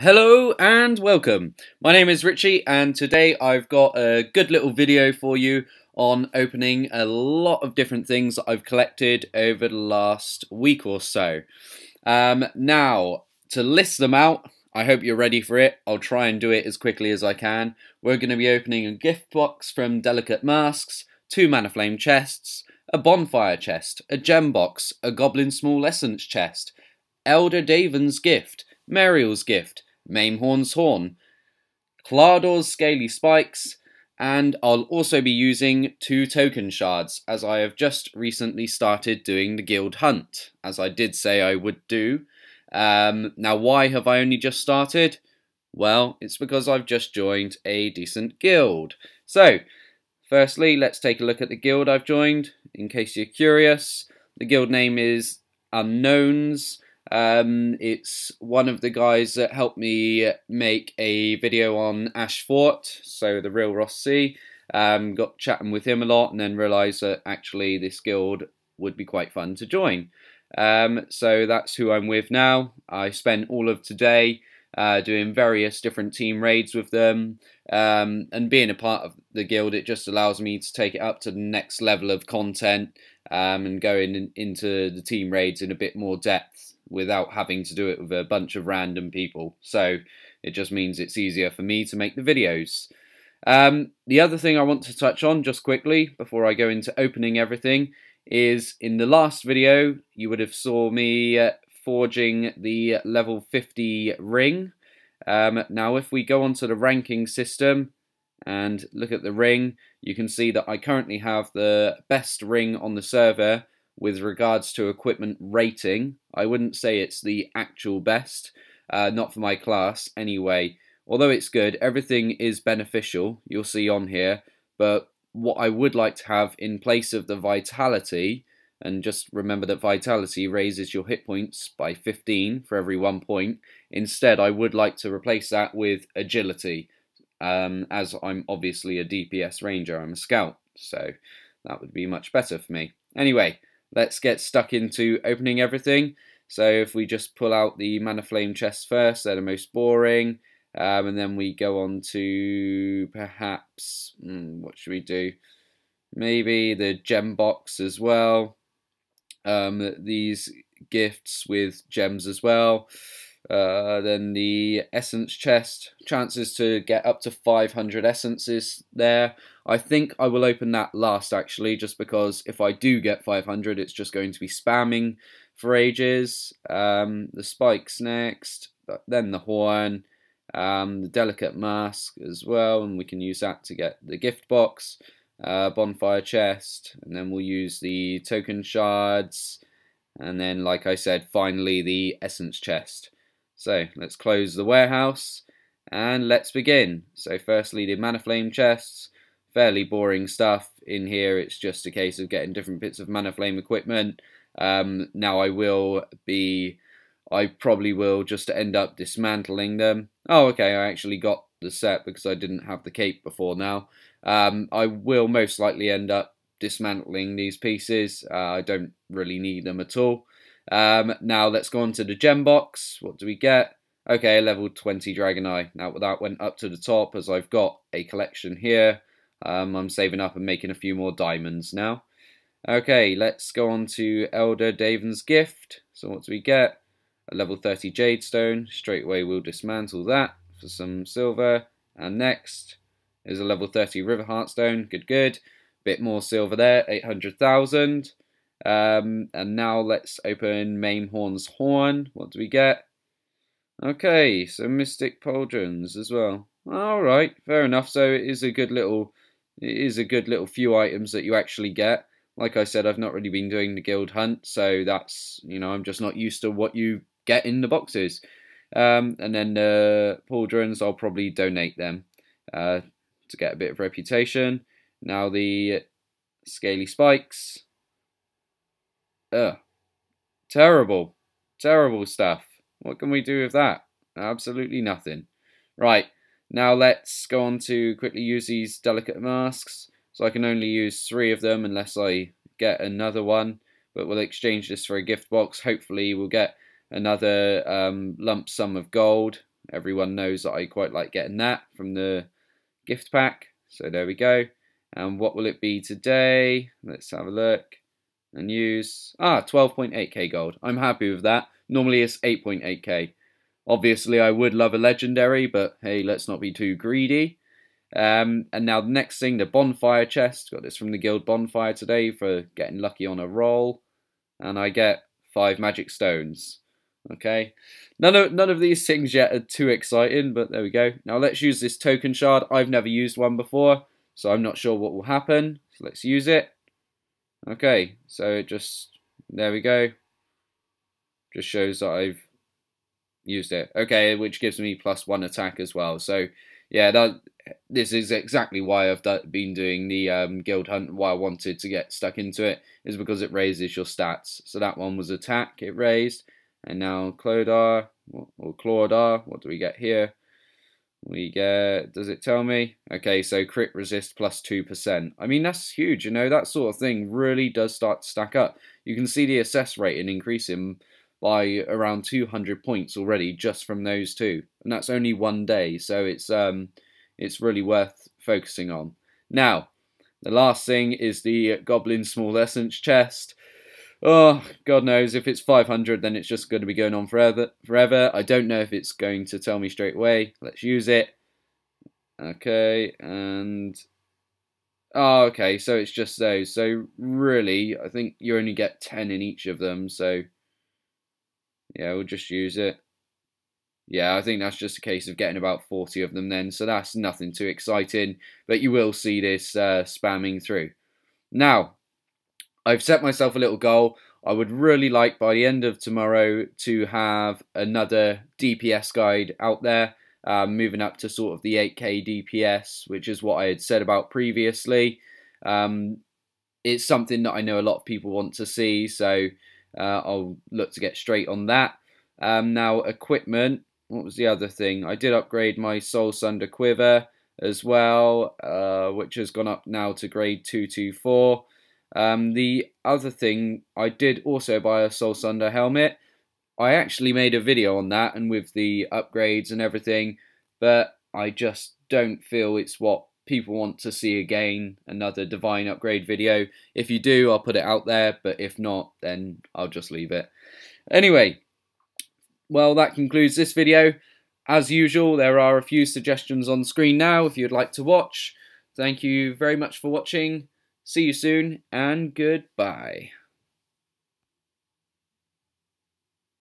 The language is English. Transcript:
Hello and welcome. My name is Ritchie and today I've got a good little video for you on opening a lot of different things that I've collected over the last week or so. Um, now, to list them out, I hope you're ready for it. I'll try and do it as quickly as I can. We're going to be opening a gift box from Delicate Masks, two Mana Flame chests, a Bonfire chest, a gem box, a Goblin Small Essence chest, Elder Daven's gift, Mariel's gift, Maimhorn's Horn, Klordar's Scaly Spikes, and I'll also be using two token shards as I have just recently started doing the guild hunt, as I did say I would do. Um, now, why have I only just started? Well, it's because I've just joined a decent guild. So, firstly, let's take a look at the guild I've joined, in case you're curious. The guild name is Unknowns. Um, it's one of the guys that helped me make a video on Ash Fort, so the real Ross C. Um, got chatting with him a lot and then realised that actually this guild would be quite fun to join. Um, so that's who I'm with now. I spent all of today uh, doing various different team raids with them, um, and being a part of the guild, it just allows me to take it up to the next level of content um, and going in, into the team raids in a bit more depth without having to do it with a bunch of random people. So it just means it's easier for me to make the videos. Um, the other thing I want to touch on just quickly before I go into opening everything is in the last video you would have saw me uh, forging the level 50 ring. Um, now if we go onto the ranking system and look at the ring you can see that I currently have the best ring on the server with regards to equipment rating. I wouldn't say it's the actual best, uh, not for my class anyway. Although it's good, everything is beneficial, you'll see on here, but what I would like to have in place of the vitality, and just remember that vitality raises your hit points by 15 for every one point, instead I would like to replace that with agility, um, as I'm obviously a DPS ranger, I'm a scout, so that would be much better for me. Anyway, let's get stuck into opening everything. So if we just pull out the Mana Flame chests first, they're the most boring. Um, and then we go on to perhaps, hmm, what should we do? Maybe the gem box as well. Um, these gifts with gems as well. Uh, then the essence chest, chances to get up to 500 essences there. I think I will open that last actually, just because if I do get 500, it's just going to be spamming for ages. Um, the spikes next, then the horn, um, the delicate mask as well, and we can use that to get the gift box, uh, bonfire chest, and then we'll use the token shards, and then, like I said, finally the essence chest. So let's close the warehouse and let's begin. So firstly the mana flame chests, fairly boring stuff. In here it's just a case of getting different bits of mana flame equipment. Um, now I will be, I probably will just end up dismantling them. Oh okay, I actually got the set because I didn't have the cape before now. Um, I will most likely end up dismantling these pieces. Uh, I don't really need them at all. Um, now let's go on to the gem box. What do we get? Okay, level 20 Dragon Eye. Now that went up to the top as I've got a collection here. Um, I'm saving up and making a few more diamonds now. Okay, let's go on to Elder Daven's Gift. So what do we get? A level 30 Jade Stone. Straight away we'll dismantle that for some silver. And next is a level 30 River Heartstone. Good, good. Bit more silver there, 800,000. Um, and now let's open Maimhorn's Horn. What do we get? Okay, so Mystic Pauldrons as well. All right, fair enough. So it is a good little, it is a good little few items that you actually get. Like I said, I've not really been doing the guild hunt, so that's you know I'm just not used to what you get in the boxes. Um, and then the Pauldrons, I'll probably donate them uh, to get a bit of reputation. Now the Scaly Spikes. Ugh. Terrible. Terrible stuff. What can we do with that? Absolutely nothing. Right, now let's go on to quickly use these delicate masks. So I can only use three of them unless I get another one. But we'll exchange this for a gift box. Hopefully we'll get another um, lump sum of gold. Everyone knows that I quite like getting that from the gift pack. So there we go. And what will it be today? Let's have a look and use. Ah, 12.8k gold. I'm happy with that. Normally it's 8.8k. Obviously, I would love a legendary, but hey, let's not be too greedy. Um, and now the next thing, the bonfire chest. Got this from the guild bonfire today for getting lucky on a roll. And I get five magic stones. Okay, none of none of these things yet are too exciting, but there we go. Now let's use this token shard. I've never used one before, so I'm not sure what will happen. So let's use it. Okay, so it just there we go. Just shows that I've used it. Okay, which gives me plus one attack as well. So yeah, that this is exactly why I've been doing the um, guild hunt. Why I wanted to get stuck into it is because it raises your stats. So that one was attack, it raised, and now Clodar or Claudar. What do we get here? We get, does it tell me? Okay, so crit resist plus 2%. I mean, that's huge, you know, that sort of thing really does start to stack up. You can see the assess rating increasing by around 200 points already just from those two. And that's only one day, so it's um it's really worth focusing on. Now, the last thing is the Goblin Small Essence chest. Oh, God knows, if it's 500 then it's just going to be going on forever. forever. I don't know if it's going to tell me straight away. Let's use it. Okay, and... Oh, okay, so it's just those. So really, I think you only get 10 in each of them, so yeah, we'll just use it. Yeah, I think that's just a case of getting about 40 of them then, so that's nothing too exciting, but you will see this uh, spamming through. Now, I've set myself a little goal. I would really like by the end of tomorrow to have another DPS guide out there, um, moving up to sort of the 8k DPS, which is what I had said about previously. Um, it's something that I know a lot of people want to see, so uh, I'll look to get straight on that. Um, now, equipment. What was the other thing? I did upgrade my Soul Sunder Quiver as well, uh, which has gone up now to grade 224. Um, the other thing, I did also buy a Soul Sunder helmet. I actually made a video on that and with the upgrades and everything, but I just don't feel it's what people want to see again another divine upgrade video. If you do i'll put it out there but if not then i'll just leave it. Anyway well that concludes this video. As usual there are a few suggestions on screen now if you'd like to watch. Thank you very much for watching see you soon and goodbye